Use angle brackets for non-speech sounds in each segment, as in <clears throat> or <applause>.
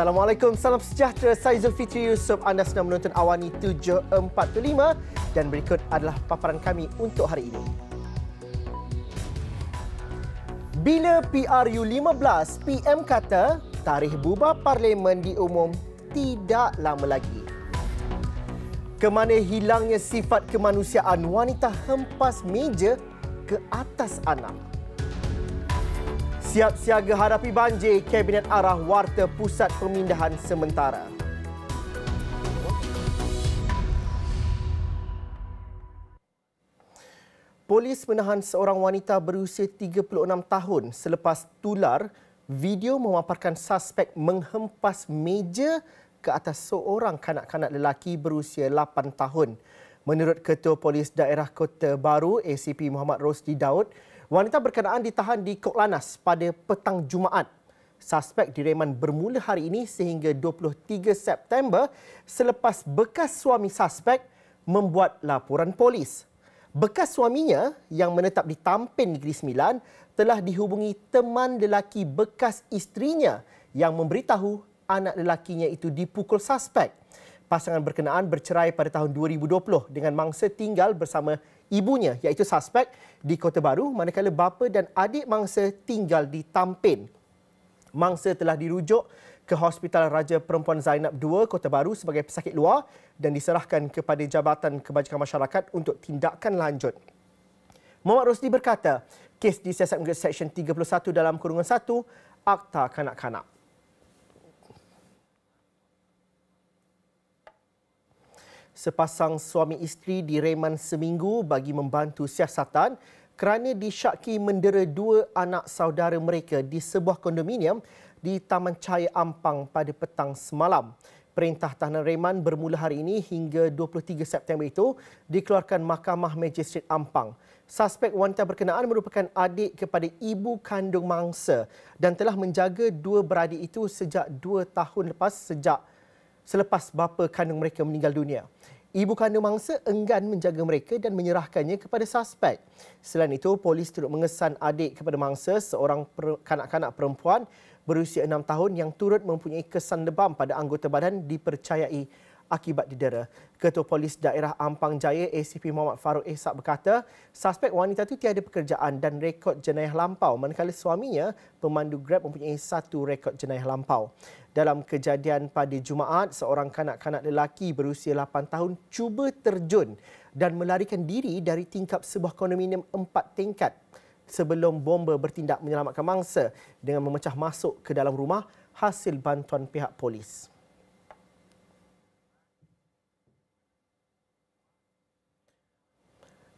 Assalamualaikum, salam sejahtera. Saya Zulfitri Yusof. Anda sedang menonton Awani 745 dan berikut adalah paparan kami untuk hari ini. Bila PRU 15, PM kata tarikh bubar parlimen diumum tidak lama lagi. Kemana hilangnya sifat kemanusiaan wanita hempas meja ke atas anak? Siap siaga hadapi banjir, Kabinet arah warta pusat pemindahan sementara. Polis menahan seorang wanita berusia 36 tahun selepas tular video memaparkan suspek menghempas meja ke atas seorang kanak-kanak lelaki berusia 8 tahun. Menurut Ketua Polis Daerah Kota Baru ACP Muhammad Rosdi Daud, Wanita berkenaan ditahan di Koklanas pada petang Jumaat. Suspek direman bermula hari ini sehingga 23 September selepas bekas suami suspek membuat laporan polis. Bekas suaminya yang menetap di Tampin Negeri Sembilan telah dihubungi teman lelaki bekas isterinya yang memberitahu anak lelakinya itu dipukul suspek. Pasangan berkenaan bercerai pada tahun 2020 dengan mangsa tinggal bersama ibunya iaitu suspek di Kota Baru manakala bapa dan adik mangsa tinggal di Tampin. Mangsa telah dirujuk ke Hospital Raja Perempuan Zainab II Kota Baru sebagai pesakit luar dan diserahkan kepada Jabatan Kebajikan Masyarakat untuk tindakan lanjut. Muhammad Rosdi berkata, kes disiasat menurut Seksyen 31 dalam kurungan 1 Akta Kanak-Kanak. Sepasang suami isteri direman seminggu bagi membantu siasatan kerana disyaki mendera dua anak saudara mereka di sebuah kondominium di Taman Cahaya Ampang pada petang semalam. Perintah tahanan reman bermula hari ini hingga 23 September itu dikeluarkan Mahkamah Magistrate Ampang. Suspek wanita berkenaan merupakan adik kepada ibu kandung mangsa dan telah menjaga dua beradik itu sejak dua tahun lepas sejak selepas bapa kandung mereka meninggal dunia. Ibu kandung mangsa enggan menjaga mereka dan menyerahkannya kepada suspek. Selain itu, polis turut mengesan adik kepada mangsa seorang kanak-kanak perempuan berusia enam tahun yang turut mempunyai kesan lebam pada anggota badan dipercayai akibat didera. Ketua Polis Daerah Ampang Jaya ACP Muhammad Farouk Ehsak berkata, suspek wanita itu tiada pekerjaan dan rekod jenayah lampau manakala suaminya, pemandu Grab mempunyai satu rekod jenayah lampau. Dalam kejadian pada Jumaat, seorang kanak-kanak lelaki berusia 8 tahun cuba terjun dan melarikan diri dari tingkap sebuah kondominium empat tingkat sebelum bomba bertindak menyelamatkan mangsa dengan memecah masuk ke dalam rumah hasil bantuan pihak polis.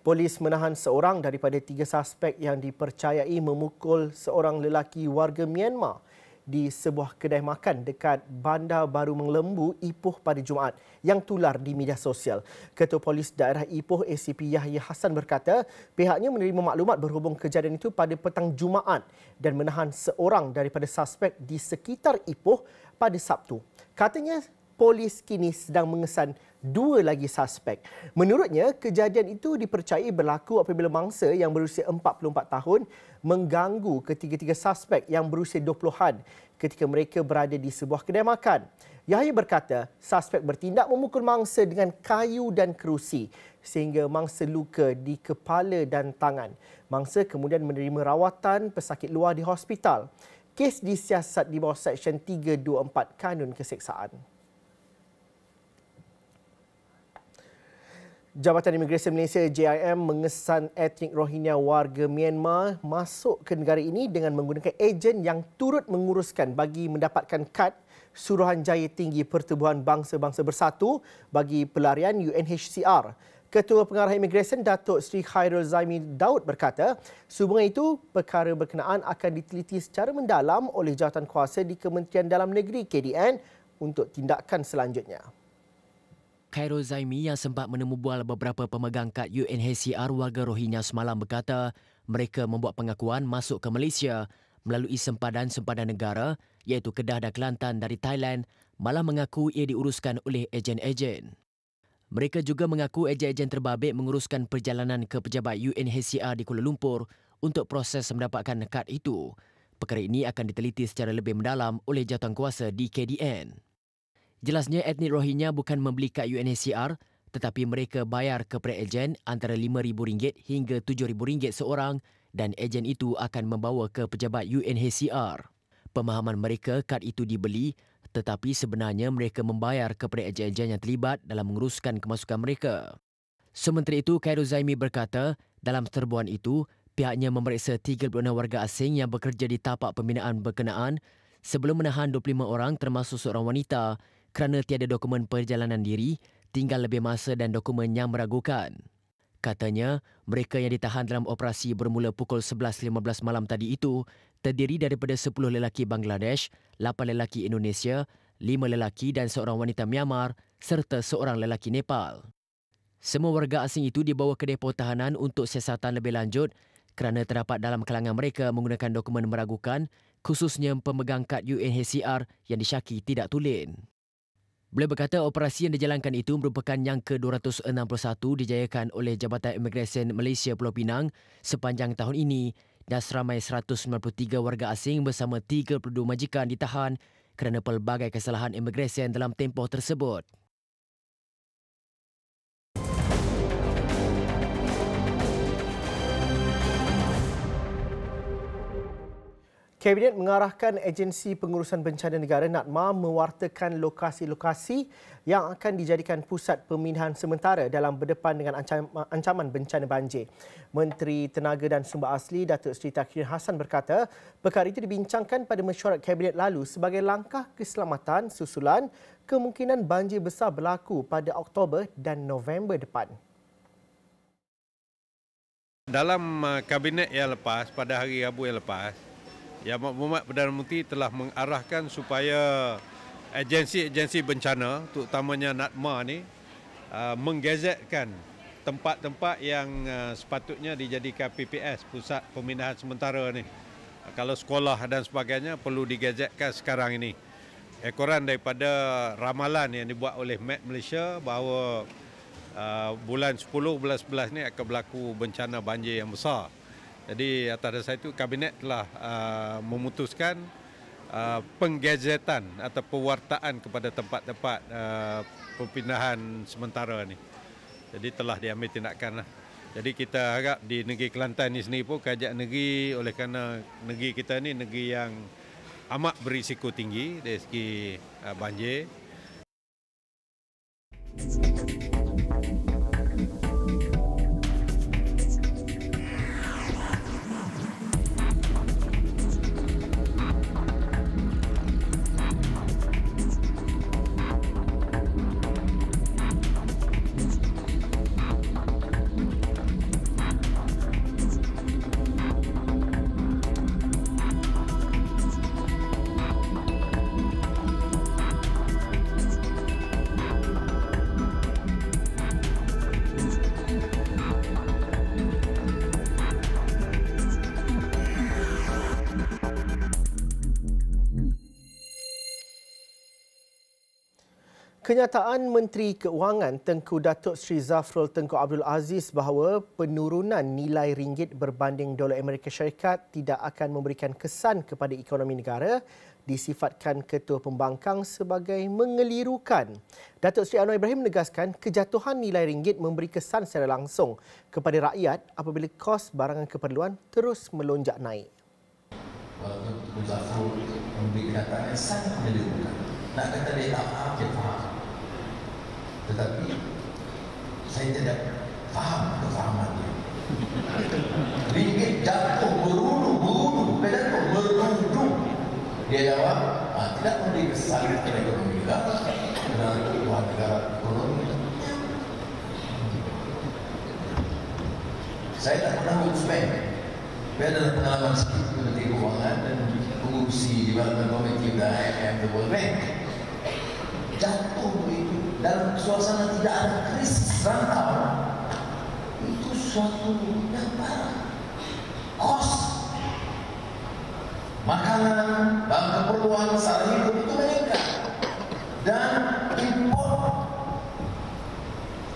Polis menahan seorang daripada tiga suspek yang dipercayai memukul seorang lelaki warga Myanmar di sebuah kedai makan dekat Bandar Baru Menglembu, Ipoh pada Jumaat yang tular di media sosial. Ketua Polis Daerah Ipoh ACP Yahya Hassan berkata pihaknya menerima maklumat berhubung kejadian itu pada petang Jumaat dan menahan seorang daripada suspek di sekitar Ipoh pada Sabtu. Katanya polis kini sedang mengesan dua lagi suspek. Menurutnya, kejadian itu dipercayai berlaku apabila mangsa yang berusia 44 tahun mengganggu ketiga-tiga suspek yang berusia 20-an ketika mereka berada di sebuah kedai makan. Yahya berkata, suspek bertindak memukul mangsa dengan kayu dan kerusi sehingga mangsa luka di kepala dan tangan. Mangsa kemudian menerima rawatan pesakit luar di hospital. Kes disiasat di bawah Seksyen 324 Kanun Keseksaan. Jabatan Imigresen Malaysia JIM mengesan etnik Rohingya warga Myanmar masuk ke negara ini dengan menggunakan ejen yang turut menguruskan bagi mendapatkan kad Suruhanjaya Tinggi Pertubuhan Bangsa-Bangsa Bersatu bagi pelarian UNHCR. Ketua Pengarah Imigresen Datuk Sri Khairul Zaimi Daud berkata, sehubungan itu perkara berkenaan akan diteliti secara mendalam oleh jawatan kuasa di Kementerian Dalam Negeri KDN untuk tindakan selanjutnya. Khairul Zaimi yang sempat menemu bual beberapa pemegang kad UNHCR warga Rohingya semalam berkata mereka membuat pengakuan masuk ke Malaysia melalui sempadan-sempadan negara iaitu Kedah dan Kelantan dari Thailand malah mengaku ia diuruskan oleh ejen-ejen. Mereka juga mengaku ejen-ejen terbabit menguruskan perjalanan ke pejabat UNHCR di Kuala Lumpur untuk proses mendapatkan kad itu. Perkara ini akan diteliti secara lebih mendalam oleh jawatankuasa di KDN. Jelasnya etnik Rohingya bukan membeli kad UNHCR tetapi mereka bayar kepada ejen antara RM5,000 hingga RM7,000 seorang dan ejen itu akan membawa ke pejabat UNHCR. Pemahaman mereka kad itu dibeli tetapi sebenarnya mereka membayar kepada ejen-ejen yang terlibat dalam menguruskan kemasukan mereka. Sementara itu, Khairul Zaimi berkata, dalam serbuan itu, pihaknya memeriksa 36 warga asing yang bekerja di tapak pembinaan berkenaan sebelum menahan 25 orang termasuk seorang wanita kerana tiada dokumen perjalanan diri, tinggal lebih masa dan dokumen yang meragukan. Katanya, mereka yang ditahan dalam operasi bermula pukul 11.15 malam tadi itu terdiri daripada 10 lelaki Bangladesh, 8 lelaki Indonesia, 5 lelaki dan seorang wanita Myanmar serta seorang lelaki Nepal. Semua warga asing itu dibawa ke depo tahanan untuk siasatan lebih lanjut kerana terdapat dalam kalangan mereka menggunakan dokumen meragukan khususnya pemegang kad UNHCR yang disyaki tidak tulen. Beliau berkata operasi yang dijalankan itu merupakan yang ke-261 dijayakan oleh Jabatan Imigresen Malaysia Pulau Pinang sepanjang tahun ini dan seramai 193 warga asing bersama 32 majikan ditahan kerana pelbagai kesalahan imigresen dalam tempoh tersebut. Kabinet mengarahkan agensi pengurusan bencana negara NATMA mewartakan lokasi-lokasi yang akan dijadikan pusat pemindahan sementara dalam berdepan dengan ancaman bencana banjir. Menteri Tenaga dan Sumber Asli Datuk Seri Takirin Hassan berkata, perkara itu dibincangkan pada mesyuarat kabinet lalu sebagai langkah keselamatan susulan kemungkinan banjir besar berlaku pada Oktober dan November depan. Dalam uh, kabinet yang lepas, pada hari Rabu yang lepas, Yang Muhammad Perdana Menteri telah mengarahkan supaya agensi-agensi bencana, terutamanya NATMA ni, uh, menggazetkan tempat-tempat yang uh, sepatutnya dijadikan PPS, Pusat Pemindahan Sementara ni. Kalau sekolah dan sebagainya perlu digazetkan sekarang ini. Ekoran daripada ramalan yang dibuat oleh Met Malaysia bahawa uh, bulan 10, bulan 11 ni akan berlaku bencana banjir yang besar. Jadi atas dasar itu kabinet telah uh, memutuskan uh, penggazetan atau pewartaan kepada tempat-tempat uh, perpindahan sementara ini. Jadi telah diambil tindakan lah. Jadi kita harap di negeri Kelantan ini sendiri pun kerajaan negeri oleh kerana negeri kita ini negeri yang amat berisiko tinggi dari segi uh, banjir. Kenyataan Menteri Keuangan Tengku Datuk Sri Zafrul Tengku Abdul Aziz bahawa penurunan nilai ringgit berbanding dolar Amerika Syarikat tidak akan memberikan kesan kepada ekonomi negara disifatkan Ketua Pembangkang sebagai mengelirukan. Datuk Sri Anwar Ibrahim menegaskan kejatuhan nilai ringgit memberi kesan secara langsung kepada rakyat apabila kos barangan keperluan terus melonjak naik. Zafrul memberi yang sangat mengelirukan. Nak kata dia tak faham, dia faham tetapi saya tidak faham kefahamannya. Ringgit jatuh berulu, berulu, jatuh merundung. Dia jawab, ah, tidak memberi kesan kepada ekonomi negara, kerana tuan negara ekonomi. Saya tak pernah bank. Saya adalah pengalaman sedikit Menteri Keuangan dan mengurusi di Development Committee IMF The World Bank. Jatuh begitu dalam suasana tidak ada krisis rantau itu suatu yang parah. Kos. Makanan dan keperluan sehari hidup itu meningkat. Dan impor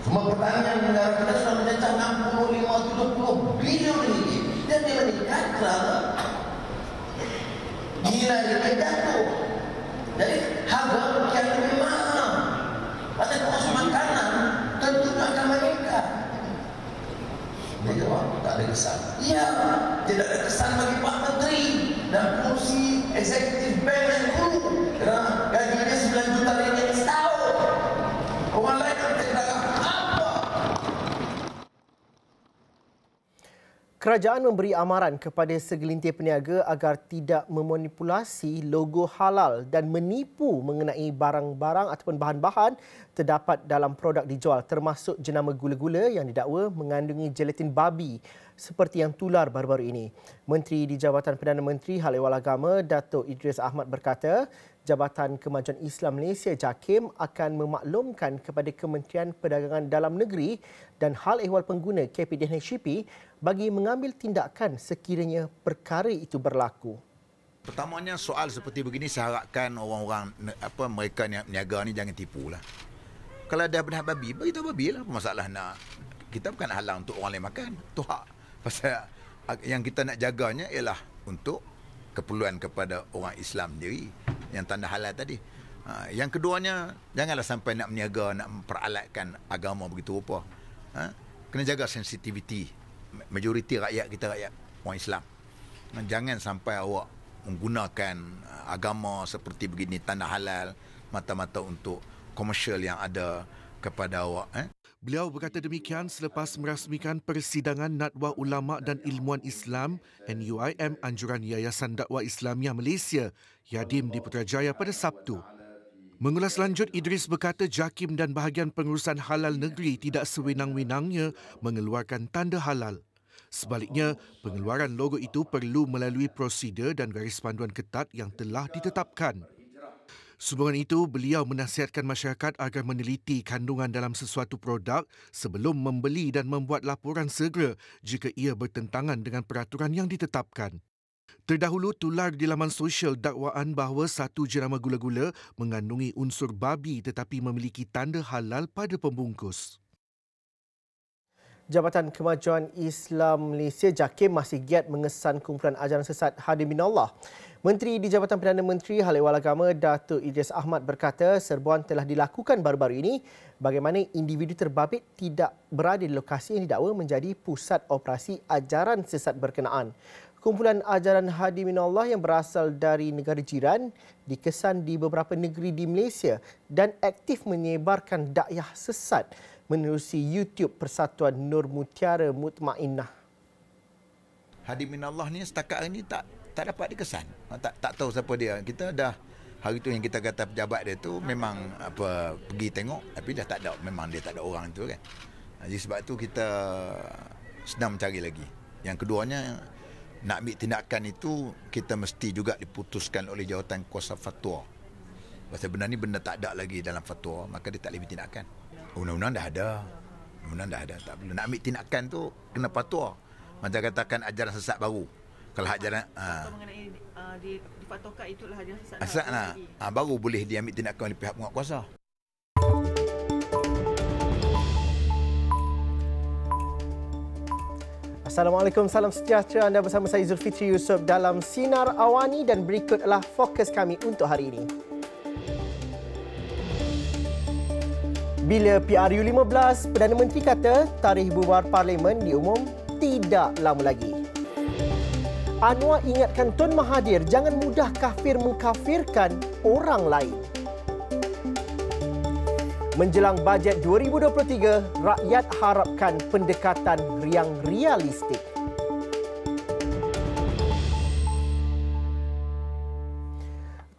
semua pertanian negara kita sudah mencapai 65 70 bilion ringgit. Dan dia meningkat kerana nilai dia jatuh. Jadi harga kian lebih mahal. Pasal kos makanan tentu akan meningkat. Dia jawab, tak ada kesan. Ya, tidak ada kesan bagi Pak Menteri dan kursi eksekutif bank yang dulu. Kerana gajinya 9 juta ringgit setahun. Orang lain yang tidak apa. Kerajaan memberi amaran kepada segelintir peniaga agar tidak memanipulasi logo halal dan menipu mengenai barang-barang ataupun bahan-bahan terdapat dalam produk dijual termasuk jenama gula-gula yang didakwa mengandungi gelatin babi seperti yang tular baru-baru ini. Menteri di Jabatan Perdana Menteri Hal Ehwal Agama Datuk Idris Ahmad berkata, Jabatan Kemajuan Islam Malaysia JAKIM akan memaklumkan kepada Kementerian Perdagangan Dalam Negeri dan Hal Ehwal Pengguna KPDHCP bagi mengambil tindakan sekiranya perkara itu berlaku. Pertamanya soal seperti begini saya harapkan orang-orang apa mereka niaga ni jangan tipu lah. Kalau ada benar babi, bagi tahu babi lah. Masalah nak kita bukan halang untuk orang lain makan. Tu hak. Pasal yang kita nak jaganya ialah untuk keperluan kepada orang Islam sendiri yang tanda halal tadi. Ha, yang keduanya janganlah sampai nak meniaga nak memperalatkan agama begitu rupa. Ha, kena jaga sensitiviti majoriti rakyat kita rakyat orang Islam. Ha, jangan sampai awak menggunakan uh, agama seperti begini tanda halal mata-mata untuk komersial yang ada kepada awak eh Beliau berkata demikian selepas merasmikan persidangan Nadwa Ulama dan Ilmuan Islam NUIM Anjuran Yayasan Dakwah Islamiyah Malaysia Yadim di Putrajaya pada Sabtu. Mengulas lanjut, Idris berkata JAKIM dan bahagian pengurusan halal negeri tidak sewenang-wenangnya mengeluarkan tanda halal. Sebaliknya, pengeluaran logo itu perlu melalui prosedur dan garis panduan ketat yang telah ditetapkan. Sumbangan itu, beliau menasihatkan masyarakat agar meneliti kandungan dalam sesuatu produk sebelum membeli dan membuat laporan segera jika ia bertentangan dengan peraturan yang ditetapkan. Terdahulu tular di laman sosial dakwaan bahawa satu jenama gula-gula mengandungi unsur babi tetapi memiliki tanda halal pada pembungkus. Jabatan Kemajuan Islam Malaysia JAKIM masih giat mengesan kumpulan ajaran sesat Hadimin Allah. Menteri di Jabatan Perdana Menteri Hal Ehwal Agama Datuk Idris Ahmad berkata serbuan telah dilakukan baru-baru ini bagaimana individu terbabit tidak berada di lokasi yang didakwa menjadi pusat operasi ajaran sesat berkenaan. Kumpulan ajaran Hadimin Allah yang berasal dari negara jiran dikesan di beberapa negeri di Malaysia dan aktif menyebarkan dakwah sesat menerusi YouTube Persatuan Nur Mutiara Mutmainnah. Hadimin Allah ni setakat hari ni tak tak dapat dikesan. Tak tak tahu siapa dia. Kita dah hari tu yang kita kata pejabat dia tu memang apa pergi tengok tapi dah tak ada memang dia tak ada orang tu kan. Jadi sebab tu kita sedang mencari lagi. Yang keduanya nak ambil tindakan itu kita mesti juga diputuskan oleh jawatan kuasa fatwa. Pasal benda ni benda tak ada lagi dalam fatwa, maka dia tak boleh tindakan. Undang-undang dah ada. Undang-undang dah ada. Tak perlu. Nak ambil tindakan tu, kena patuah. Macam katakan ajaran sesat baru. Kalau ajaran... Atau mengenai uh, di, dipatuhkan itulah sesat. Asal lah. Ha, baru boleh diambil tindakan oleh pihak penguatkuasa. Assalamualaikum, salam sejahtera anda bersama saya Zulfitri Yusof dalam Sinar Awani dan berikut adalah fokus kami untuk hari ini. Bila PRU 15, Perdana Menteri kata tarikh bubar Parlimen diumum tidak lama lagi. Anwar ingatkan Tun Mahathir jangan mudah kafir mengkafirkan orang lain. Menjelang bajet 2023, rakyat harapkan pendekatan yang realistik.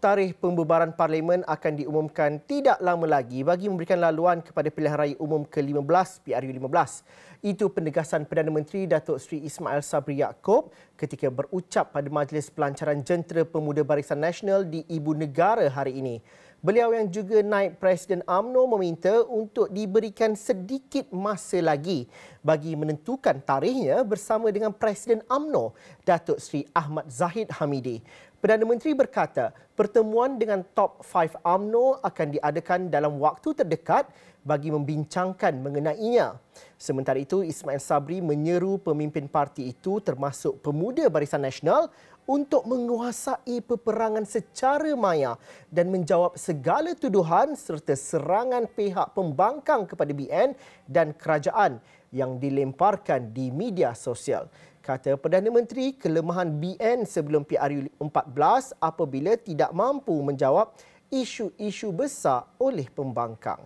Tarikh pembubaran parlimen akan diumumkan tidak lama lagi bagi memberikan laluan kepada pilihan raya umum ke-15 PRU 15. Itu penegasan Perdana Menteri Datuk Seri Ismail Sabri Yaakob ketika berucap pada Majlis Pelancaran Jentera Pemuda Barisan Nasional di Ibu Negara hari ini. Beliau yang juga naik Presiden AMNO meminta untuk diberikan sedikit masa lagi bagi menentukan tarikhnya bersama dengan Presiden AMNO, Datuk Seri Ahmad Zahid Hamidi. Perdana Menteri berkata pertemuan dengan top 5 AMNO akan diadakan dalam waktu terdekat bagi membincangkan mengenainya. Sementara itu, Ismail Sabri menyeru pemimpin parti itu termasuk pemuda Barisan Nasional untuk menguasai peperangan secara maya dan menjawab segala tuduhan serta serangan pihak pembangkang kepada BN dan kerajaan yang dilemparkan di media sosial. Kata Perdana Menteri, kelemahan BN sebelum PRU 14 apabila tidak mampu menjawab isu-isu besar oleh pembangkang.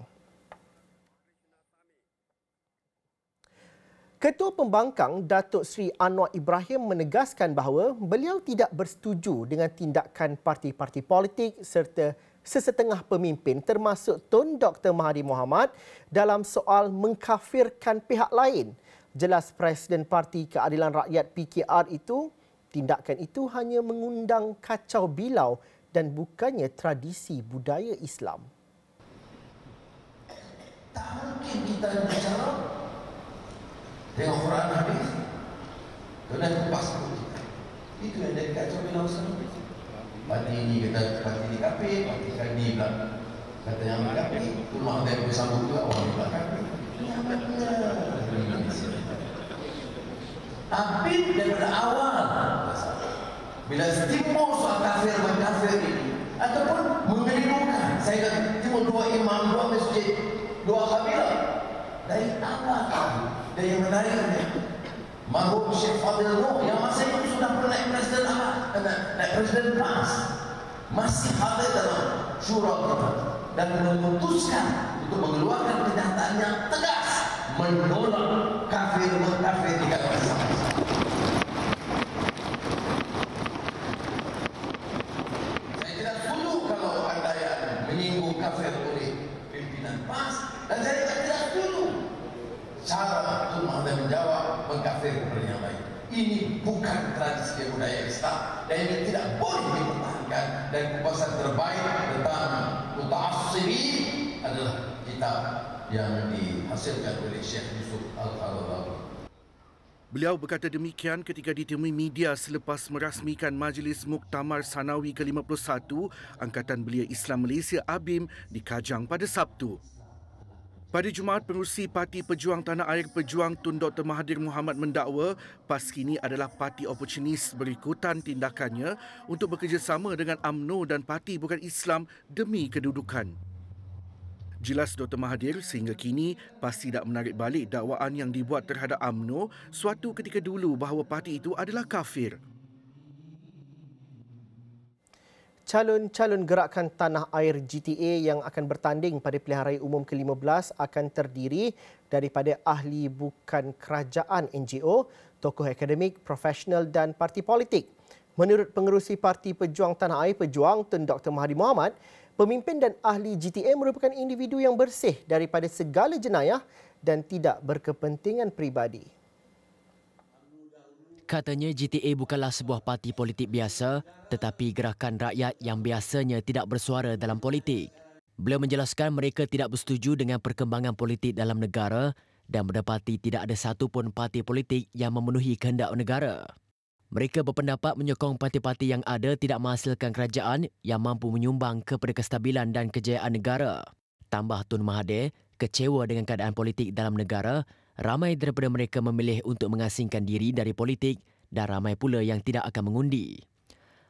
Ketua Pembangkang Datuk Seri Anwar Ibrahim menegaskan bahawa beliau tidak bersetuju dengan tindakan parti-parti politik serta sesetengah pemimpin termasuk Tun Dr. Mahathir Mohamad dalam soal mengkafirkan pihak lain jelas Presiden Parti Keadilan Rakyat PKR itu, tindakan itu hanya mengundang kacau bilau dan bukannya tradisi budaya Islam. Tak mungkin kita bicara dengan Quran habis. Kena kupas kita. Itu yang dari kacau bilau sana. Parti ini kata parti ini kapi, parti ini bilang kata yang. Itu mahu dia bersambung juga orang kapi. Ini apa Habib daripada awal. Bila timbul soal kafir dan kafir ini ataupun mengelirukan. Saya kata timbul dua imam dua masjid dua kabilah. Dari awal dari yang menariknya Mahum Syekh Fadil Nuh yang masa itu sudah pernah naik Presiden Ahmad naik, naik Presiden PAS masih hadir dalam syurah kita. Dan memutuskan untuk mengeluarkan kenyataan yang tegas menolak kafir mengkafir tidak bersama Saya tidak setuju kalau anda yang menyinggung kafir oleh pimpinan PAS dan saya tidak setuju cara untuk Mahathir menjawab mengkafir kepada yang lain. Ini bukan tradisi budaya Islam dan ini tidak boleh dipertahankan dan kupasan terbaik tentang muta'assibi adalah kitab yang dihasilkan oleh Syekh Yusuf Al-Qaradawi. Beliau berkata demikian ketika ditemui media selepas merasmikan Majlis Muktamar Sanawi ke-51 Angkatan Belia Islam Malaysia ABIM di Kajang pada Sabtu. Pada Jumaat, pengurusi Parti Pejuang Tanah Air Pejuang Tun Dr. Mahathir Mohamad mendakwa PAS kini adalah parti oportunis berikutan tindakannya untuk bekerjasama dengan AMNO dan parti bukan Islam demi kedudukan. Jelas Dr. Mahathir sehingga kini pasti tidak menarik balik dakwaan yang dibuat terhadap AMNO suatu ketika dulu bahawa parti itu adalah kafir. Calon-calon gerakan tanah air GTA yang akan bertanding pada pilihan raya umum ke-15 akan terdiri daripada ahli bukan kerajaan NGO, tokoh akademik, profesional dan parti politik. Menurut pengerusi Parti Pejuang Tanah Air Pejuang Tun Dr. Mahathir Mohamad, Pemimpin dan ahli GTA merupakan individu yang bersih daripada segala jenayah dan tidak berkepentingan peribadi. Katanya GTA bukanlah sebuah parti politik biasa tetapi gerakan rakyat yang biasanya tidak bersuara dalam politik. Beliau menjelaskan mereka tidak bersetuju dengan perkembangan politik dalam negara dan mendapati tidak ada satu pun parti politik yang memenuhi kehendak negara. Mereka berpendapat menyokong parti-parti yang ada tidak menghasilkan kerajaan yang mampu menyumbang kepada kestabilan dan kejayaan negara. Tambah Tun Mahathir, kecewa dengan keadaan politik dalam negara, ramai daripada mereka memilih untuk mengasingkan diri dari politik dan ramai pula yang tidak akan mengundi.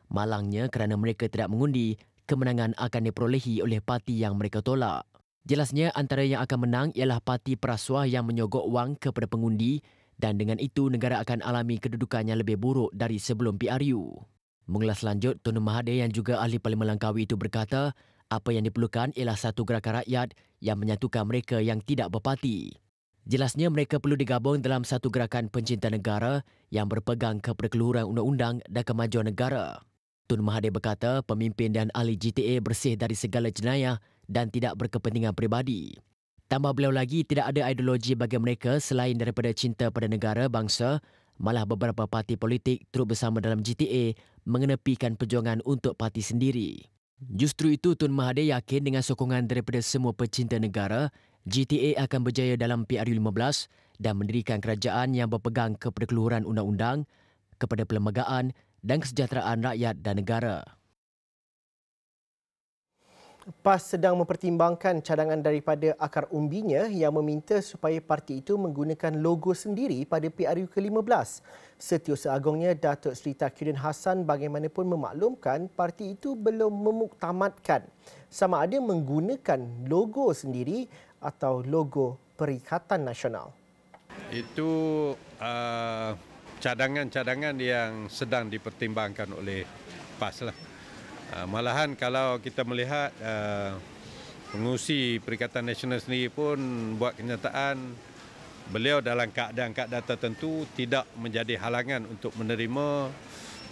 Malangnya kerana mereka tidak mengundi, kemenangan akan diperolehi oleh parti yang mereka tolak. Jelasnya antara yang akan menang ialah parti perasuah yang menyogok wang kepada pengundi dan dengan itu negara akan alami kedudukan yang lebih buruk dari sebelum PRU. Mengulas lanjut, Tun Mahathir yang juga ahli Parlimen Langkawi itu berkata, apa yang diperlukan ialah satu gerakan rakyat yang menyatukan mereka yang tidak berparti. Jelasnya mereka perlu digabung dalam satu gerakan pencinta negara yang berpegang kepada keluhuran undang-undang dan kemajuan negara. Tun Mahathir berkata pemimpin dan ahli GTA bersih dari segala jenayah dan tidak berkepentingan peribadi. Tambah beliau lagi, tidak ada ideologi bagi mereka selain daripada cinta pada negara, bangsa, malah beberapa parti politik turut bersama dalam GTA mengenepikan perjuangan untuk parti sendiri. Justru itu Tun Mahathir yakin dengan sokongan daripada semua pecinta negara, GTA akan berjaya dalam PRU 15 dan mendirikan kerajaan yang berpegang kepada keluhuran undang-undang, kepada perlembagaan dan kesejahteraan rakyat dan negara. PAS sedang mempertimbangkan cadangan daripada akar umbinya yang meminta supaya parti itu menggunakan logo sendiri pada PRU ke-15. Setiausaha Agongnya Datuk Seri Takirin Hassan bagaimanapun memaklumkan parti itu belum memuktamadkan sama ada menggunakan logo sendiri atau logo Perikatan Nasional. Itu uh, cadangan-cadangan yang sedang dipertimbangkan oleh PAS lah. Ah, malahan kalau kita melihat uh, pengusi Perikatan Nasional sendiri pun buat kenyataan beliau dalam keadaan-keadaan tertentu tidak menjadi halangan untuk menerima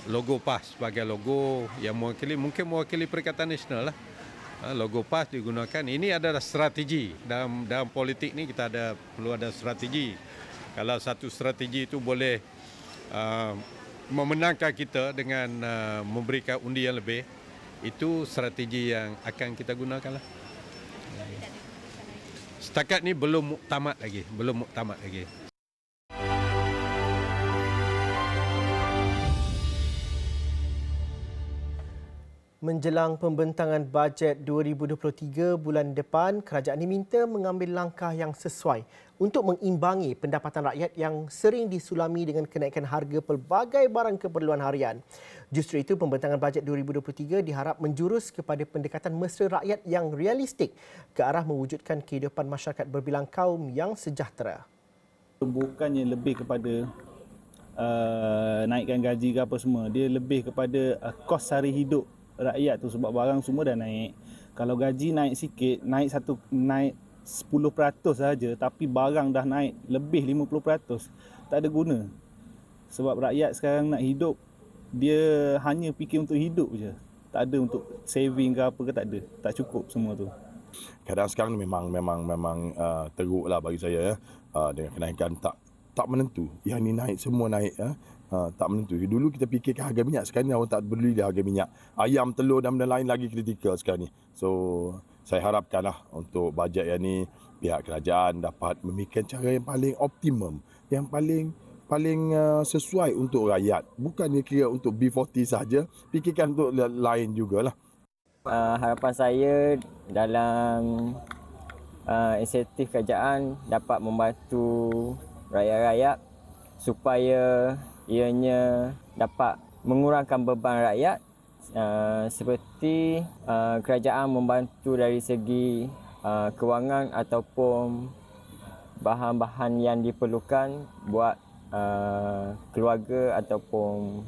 logo PAS sebagai logo yang mewakili mungkin mewakili Perikatan Nasional lah. Uh, logo PAS digunakan. Ini adalah strategi dalam dalam politik ni kita ada perlu ada strategi. Kalau satu strategi itu boleh uh, memenangkan kita dengan uh, memberikan undi yang lebih, itu strategi yang akan kita gunakan lah. Setakat ni belum muktamad lagi, belum muktamad lagi. Menjelang pembentangan bajet 2023 bulan depan, kerajaan diminta mengambil langkah yang sesuai untuk mengimbangi pendapatan rakyat yang sering disulami dengan kenaikan harga pelbagai barang keperluan harian. Justru itu, pembentangan bajet 2023 diharap menjurus kepada pendekatan mesra rakyat yang realistik ke arah mewujudkan kehidupan masyarakat berbilang kaum yang sejahtera. Bukannya lebih kepada uh, naikkan gaji ke apa semua, dia lebih kepada uh, kos sehari hidup rakyat tu sebab barang semua dah naik. Kalau gaji naik sikit, naik satu naik 10% saja tapi barang dah naik lebih 50%, tak ada guna. Sebab rakyat sekarang nak hidup dia hanya fikir untuk hidup je. Tak ada untuk saving ke apa ke tak ada. Tak cukup semua tu. Kadang sekarang memang memang memang uh, teruklah bagi saya ya. Uh, dengan kenaikan tak tak menentu. Yang ni naik semua naik ya. Ha, tak menentu. Dulu kita fikirkan harga minyak, sekarang ni orang tak peduli dah harga minyak. Ayam, telur dan benda lain lagi kritikal sekarang ni. So, saya harapkanlah untuk bajet yang ni pihak kerajaan dapat memikirkan cara yang paling optimum, yang paling paling uh, sesuai untuk rakyat. Bukannya kira untuk B40 saja, fikirkan untuk lain jugalah. Uh, harapan saya dalam uh, insentif kerajaan dapat membantu rakyat-rakyat supaya ianya dapat mengurangkan beban rakyat uh, seperti uh, kerajaan membantu dari segi uh, kewangan ataupun bahan-bahan yang diperlukan buat uh, keluarga ataupun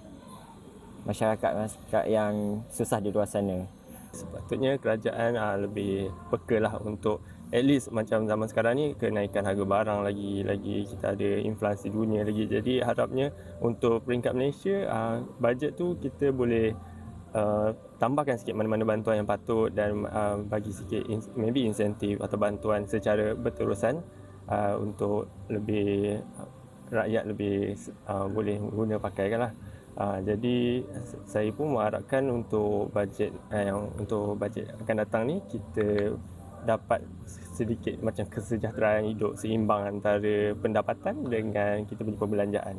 masyarakat-masyarakat yang susah di luar sana. Sepatutnya kerajaan uh, lebih peka lah untuk at least macam zaman sekarang ni kenaikan harga barang lagi lagi kita ada inflasi dunia lagi jadi harapnya untuk peringkat Malaysia uh, bajet tu kita boleh uh, tambahkan sikit mana-mana bantuan yang patut dan uh, bagi sikit in, maybe insentif atau bantuan secara berterusan uh, untuk lebih uh, rakyat lebih uh, boleh guna pakaikan lah. Uh, jadi saya pun mengharapkan untuk bajet uh, yang untuk bajet akan datang ni kita dapat sedikit macam kesejahteraan hidup seimbang antara pendapatan dengan kita punya perbelanjaan.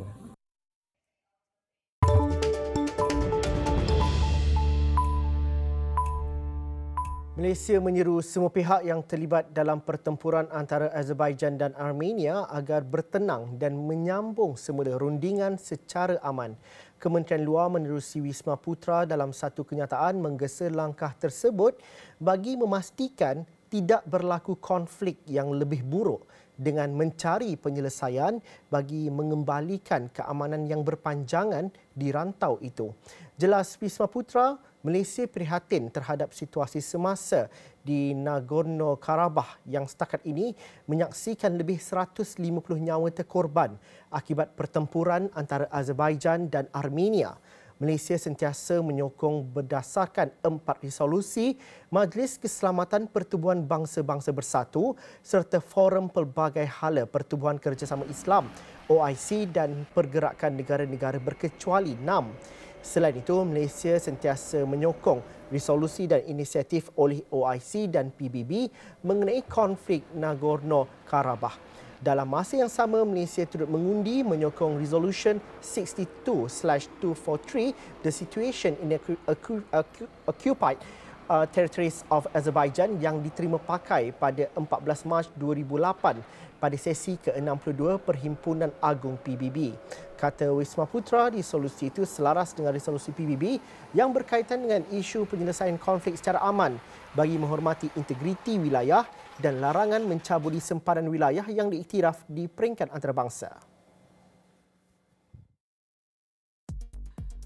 Malaysia menyeru semua pihak yang terlibat dalam pertempuran antara Azerbaijan dan Armenia agar bertenang dan menyambung semula rundingan secara aman. Kementerian Luar menerusi Wisma Putra dalam satu kenyataan menggesa langkah tersebut bagi memastikan tidak berlaku konflik yang lebih buruk dengan mencari penyelesaian bagi mengembalikan keamanan yang berpanjangan di rantau itu. Jelas Wisma Putra, Malaysia prihatin terhadap situasi semasa di Nagorno-Karabakh yang setakat ini menyaksikan lebih 150 nyawa terkorban akibat pertempuran antara Azerbaijan dan Armenia. Malaysia sentiasa menyokong berdasarkan empat resolusi Majlis Keselamatan Pertubuhan Bangsa-Bangsa Bersatu serta Forum Pelbagai Hala Pertubuhan Kerjasama Islam OIC dan Pergerakan Negara-Negara Berkecuali NAM. Selain itu, Malaysia sentiasa menyokong resolusi dan inisiatif oleh OIC dan PBB mengenai konflik Nagorno-Karabakh. Dalam masa yang sama, Malaysia turut mengundi menyokong Resolution 62/243 The Situation in Occupied uh, Territories of Azerbaijan yang diterima pakai pada 14 Mac 2008 pada sesi ke-62 Perhimpunan Agung PBB. Kata Wisma Putra, resolusi itu selaras dengan resolusi PBB yang berkaitan dengan isu penyelesaian konflik secara aman bagi menghormati integriti wilayah dan larangan mencabuli sempadan wilayah yang diiktiraf di peringkat antarabangsa.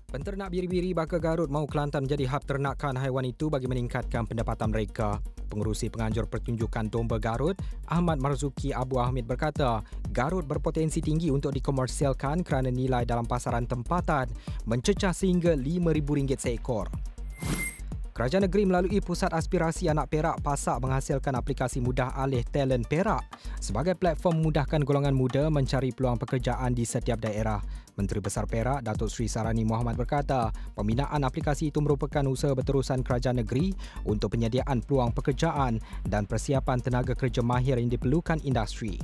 Penternak biri-biri Baka Garut mahu Kelantan menjadi hub ternakan haiwan itu bagi meningkatkan pendapatan mereka. Pengurusi penganjur pertunjukan Domba Garut, Ahmad Marzuki Abu Ahmed berkata, Garut berpotensi tinggi untuk dikomersialkan kerana nilai dalam pasaran tempatan mencecah sehingga RM5,000 seekor. Kerajaan negeri melalui Pusat Aspirasi Anak Perak Pasak menghasilkan aplikasi mudah alih talent Perak sebagai platform memudahkan golongan muda mencari peluang pekerjaan di setiap daerah. Menteri Besar Perak, Datuk Seri Sarani Muhammad berkata, pembinaan aplikasi itu merupakan usaha berterusan kerajaan negeri untuk penyediaan peluang pekerjaan dan persiapan tenaga kerja mahir yang diperlukan industri.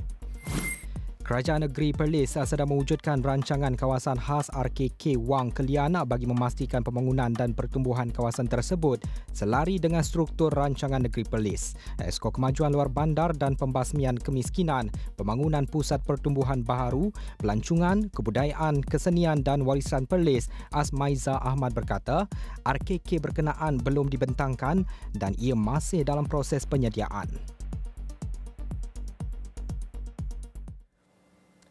Kerajaan Negeri Perlis sedang mewujudkan rancangan kawasan khas RKK Wang Keliana bagi memastikan pembangunan dan pertumbuhan kawasan tersebut selari dengan struktur rancangan Negeri Perlis. Esko Kemajuan Luar Bandar dan Pembasmian Kemiskinan, Pembangunan Pusat Pertumbuhan Baharu, Pelancongan, Kebudayaan, Kesenian dan Warisan Perlis, Asmaiza Ahmad berkata, RKK berkenaan belum dibentangkan dan ia masih dalam proses penyediaan.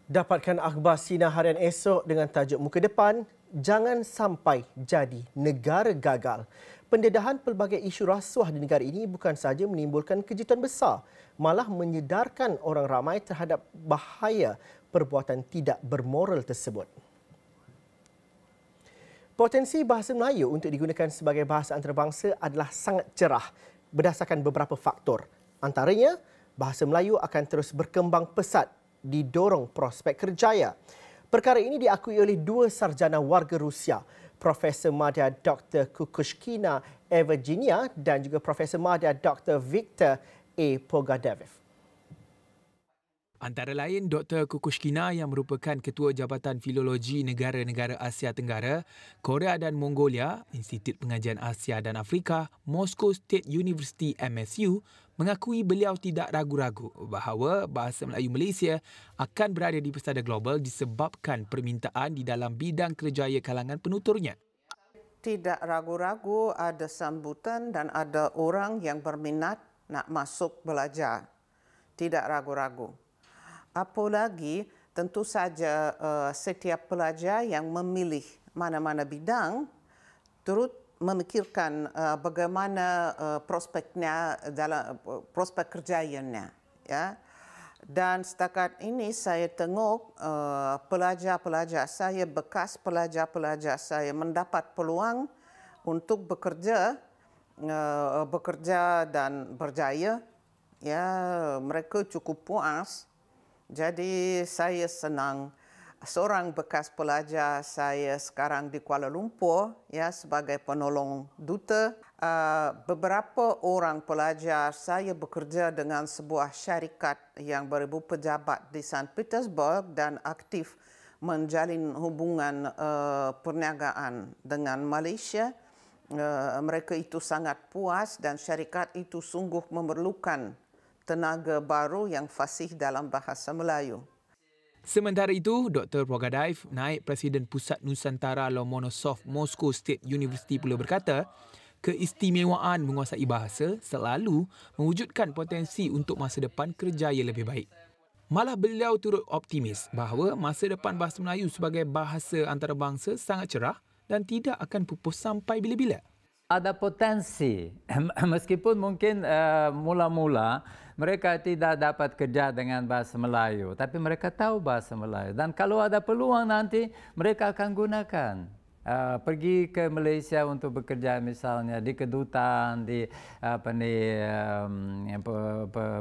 Dapatkan akhbar sinar harian esok dengan tajuk muka depan, jangan sampai jadi negara gagal. Pendedahan pelbagai isu rasuah di negara ini bukan sahaja menimbulkan kejutan besar, malah menyedarkan orang ramai terhadap bahaya perbuatan tidak bermoral tersebut. Potensi bahasa Melayu untuk digunakan sebagai bahasa antarabangsa adalah sangat cerah berdasarkan beberapa faktor. Antaranya, bahasa Melayu akan terus berkembang pesat didorong prospek kerjaya. Perkara ini diakui oleh dua sarjana warga Rusia, Profesor Madya Dr. Kukushkina Evgenia dan juga Profesor Madya Dr. Victor A. Pogadev. Antara lain Dr. Kukushkina yang merupakan Ketua Jabatan Filologi Negara-Negara Asia Tenggara, Korea dan Mongolia, Institut Pengajian Asia dan Afrika, Moscow State University MSU mengakui beliau tidak ragu-ragu bahawa bahasa Melayu Malaysia akan berada di pesada global disebabkan permintaan di dalam bidang kerjaya kalangan penuturnya. Tidak ragu-ragu ada sambutan dan ada orang yang berminat nak masuk belajar. Tidak ragu-ragu. Apalagi tentu saja uh, setiap pelajar yang memilih mana-mana bidang turut memikirkan uh, bagaimana uh, prospeknya dalam uh, prospek kerjayanya ya dan setakat ini saya tengok uh, pelajar-pelajar saya bekas pelajar-pelajar saya mendapat peluang untuk bekerja uh, bekerja dan berjaya ya mereka cukup puas. Jadi saya senang seorang bekas pelajar saya sekarang di Kuala Lumpur ya sebagai penolong duta. Uh, beberapa orang pelajar saya bekerja dengan sebuah syarikat yang beribu pejabat di St. Petersburg dan aktif menjalin hubungan uh, perniagaan dengan Malaysia. Uh, mereka itu sangat puas dan syarikat itu sungguh memerlukan tenaga baru yang fasih dalam bahasa Melayu. Sementara itu, Dr. Progadaev, naik Presiden Pusat Nusantara Lomonosov Moscow State University pula berkata, keistimewaan menguasai bahasa selalu mewujudkan potensi untuk masa depan kerjaya lebih baik. Malah beliau turut optimis bahawa masa depan bahasa Melayu sebagai bahasa antarabangsa sangat cerah dan tidak akan pupus sampai bila-bila. Ada potensi, <clears throat> meskipun mungkin uh, mula-mula mereka tidak dapat kerja dengan bahasa Melayu, tapi mereka tahu bahasa Melayu. Dan kalau ada peluang nanti, mereka akan gunakan. Uh, pergi ke Malaysia untuk bekerja misalnya di kedutaan di apa ni um,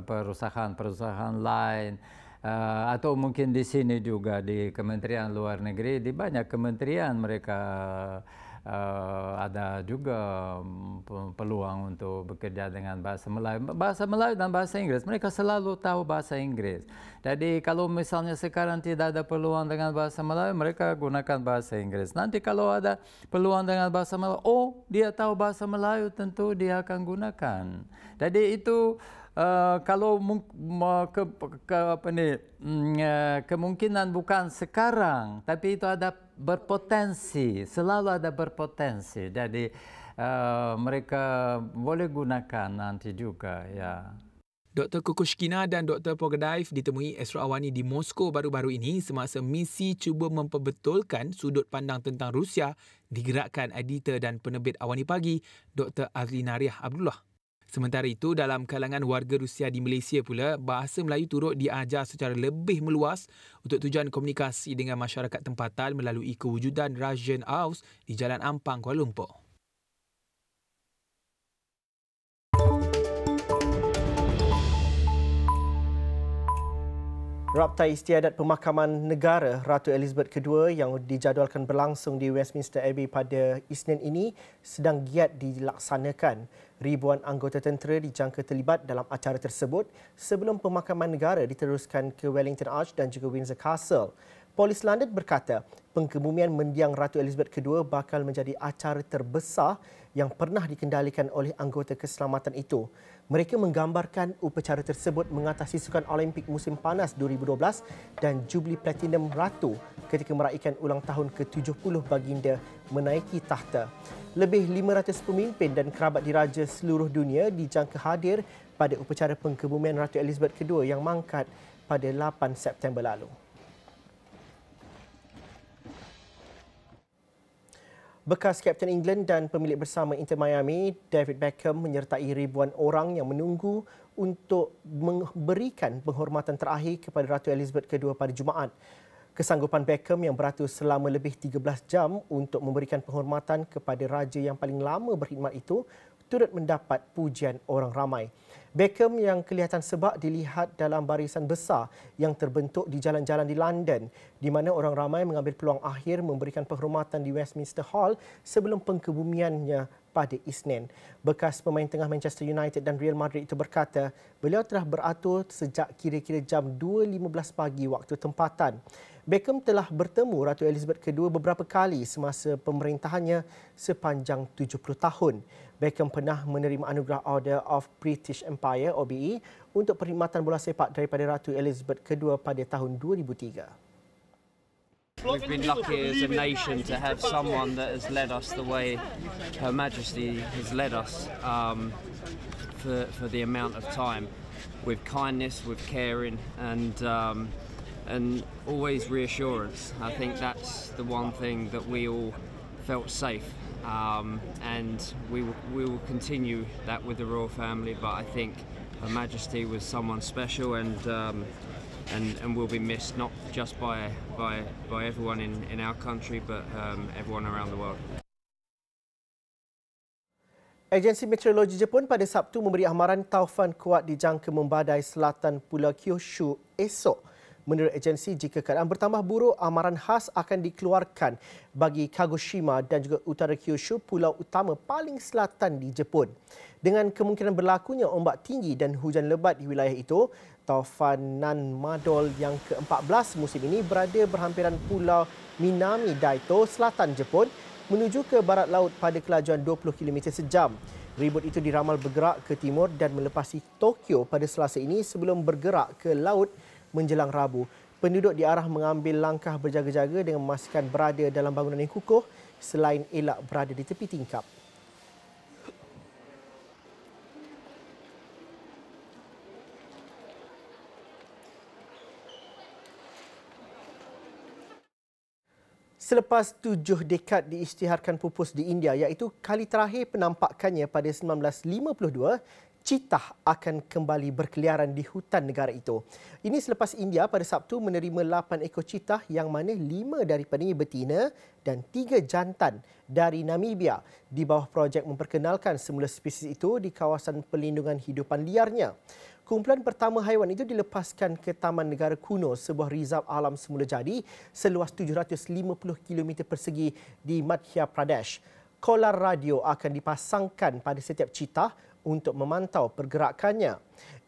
perusahaan-perusahaan lain uh, atau mungkin di sini juga di Kementerian Luar Negeri di banyak kementerian mereka uh, ada juga mm, peluang untuk bekerja dengan bahasa Melayu. Bahasa Melayu dan bahasa Inggeris, mereka selalu tahu bahasa Inggeris. Jadi kalau misalnya sekarang tidak ada peluang dengan bahasa Melayu, mereka gunakan bahasa Inggeris. Nanti kalau ada peluang dengan bahasa Melayu, oh dia tahu bahasa Melayu, tentu dia akan gunakan. Jadi itu uh, kalau ke, ke, apa ni, uh, kemungkinan bukan sekarang, tapi itu ada berpotensi, selalu ada berpotensi. Jadi uh, mereka boleh gunakan nanti juga, ya. Dr. Kukushkina dan Dr. Pogadaev ditemui Esra Awani di Moskow baru-baru ini semasa misi cuba memperbetulkan sudut pandang tentang Rusia digerakkan editor dan penerbit Awani Pagi, Dr. Azlinariah Abdullah. Sementara itu, dalam kalangan warga Rusia di Malaysia pula, bahasa Melayu turut diajar secara lebih meluas untuk tujuan komunikasi dengan masyarakat tempatan melalui kewujudan Russian House di Jalan Ampang, Kuala Lumpur. Raptai Istiadat Pemakaman Negara Ratu Elizabeth II yang dijadualkan berlangsung di Westminster Abbey pada Isnin ini sedang giat dilaksanakan. Ribuan anggota tentera dijangka terlibat dalam acara tersebut sebelum pemakaman negara diteruskan ke Wellington Arch dan juga Windsor Castle. Polis London berkata pengkebumian mendiang Ratu Elizabeth II bakal menjadi acara terbesar yang pernah dikendalikan oleh anggota keselamatan itu. Mereka menggambarkan upacara tersebut mengatasi Sukan Olimpik musim panas 2012 dan Jubli Platinum Ratu ketika meraihkan ulang tahun ke-70 baginda menaiki tahta. Lebih 500 pemimpin dan kerabat diraja seluruh dunia dijangka hadir pada upacara pengkebumian Ratu Elizabeth II yang mangkat pada 8 September lalu. Bekas Kapten England dan pemilik bersama Inter Miami, David Beckham menyertai ribuan orang yang menunggu untuk memberikan penghormatan terakhir kepada Ratu Elizabeth II pada Jumaat. Kesanggupan Beckham yang beratus selama lebih 13 jam untuk memberikan penghormatan kepada raja yang paling lama berkhidmat itu turut mendapat pujian orang ramai. Beckham yang kelihatan sebab dilihat dalam barisan besar yang terbentuk di jalan-jalan di London di mana orang ramai mengambil peluang akhir memberikan penghormatan di Westminster Hall sebelum pengkebumiannya pada Isnin. Bekas pemain tengah Manchester United dan Real Madrid itu berkata beliau telah beratur sejak kira-kira jam 2.15 pagi waktu tempatan. Beckham telah bertemu Ratu Elizabeth II beberapa kali semasa pemerintahannya sepanjang 70 tahun. Beckham pernah menerima anugerah Order of British Empire OBE untuk perkhidmatan bola sepak daripada Ratu Elizabeth II pada tahun 2003. We've been lucky as a nation to have someone that has led us the way Her Majesty has led us um, for, for the amount of time, with kindness, with caring, and um, and always reassurance. I think that's the one thing that we all felt safe um, and we will, we will continue that with the royal family. But I think Her Majesty was someone special and um, and and will be missed not just by by by everyone in in our country, but um, everyone around the world. Agensi Meteorologi Jepun pada Sabtu memberi amaran taufan kuat dijangka membadai selatan Pulau Kyushu esok. Menurut agensi, jika keadaan bertambah buruk, amaran khas akan dikeluarkan bagi Kagoshima dan juga utara Kyushu, pulau utama paling selatan di Jepun. Dengan kemungkinan berlakunya ombak tinggi dan hujan lebat di wilayah itu, taufanan Madol yang ke-14 musim ini berada berhampiran pulau Minami Daito, selatan Jepun, menuju ke barat laut pada kelajuan 20 km sejam. Ribut itu diramal bergerak ke timur dan melepasi Tokyo pada selasa ini sebelum bergerak ke laut menjelang Rabu. Penduduk diarah mengambil langkah berjaga-jaga dengan memastikan berada dalam bangunan yang kukuh selain elak berada di tepi tingkap. Selepas tujuh dekad diisytiharkan pupus di India iaitu kali terakhir penampakannya pada 1952, citah akan kembali berkeliaran di hutan negara itu. Ini selepas India pada Sabtu menerima 8 ekor citah yang mana 5 daripadanya betina dan 3 jantan dari Namibia di bawah projek memperkenalkan semula spesies itu di kawasan pelindungan hidupan liarnya. Kumpulan pertama haiwan itu dilepaskan ke Taman Negara Kuno, sebuah rizab alam semula jadi seluas 750 km persegi di Madhya Pradesh. Kolar radio akan dipasangkan pada setiap citah untuk memantau pergerakannya.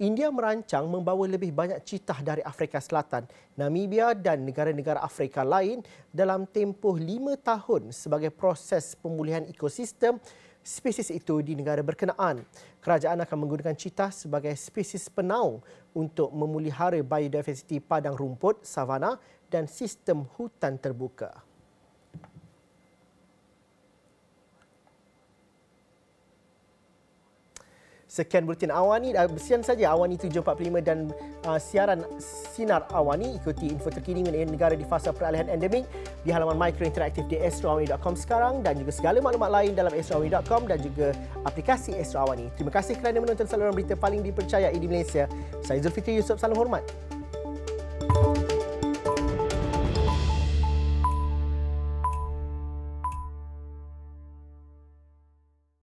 India merancang membawa lebih banyak citah dari Afrika Selatan, Namibia dan negara-negara Afrika lain dalam tempoh lima tahun sebagai proses pemulihan ekosistem spesies itu di negara berkenaan. Kerajaan akan menggunakan citah sebagai spesies penaung untuk memelihara biodiversiti padang rumput, savana dan sistem hutan terbuka. Sekian bulletin Awani. Uh, sekian saja Awani 745 dan uh, siaran Sinar Awani. Ikuti info terkini mengenai negara di fasa peralihan endemik di halaman mikro interaktif di astroawani.com sekarang dan juga segala maklumat lain dalam astroawani.com dan juga aplikasi Astro Awani. Terima kasih kerana menonton saluran berita paling dipercayai di Malaysia. Saya Zulfikri Yusof. Salam hormat.